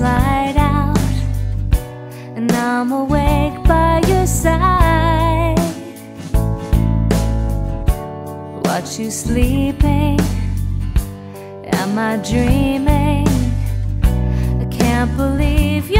light out, and I'm awake by your side. Watch you sleeping, am I dreaming? I can't believe you're.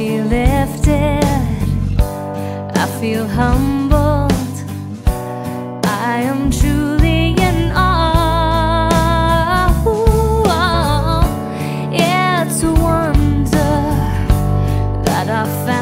feel lifted, I feel humbled, I am truly in awe. It's a wonder that I found.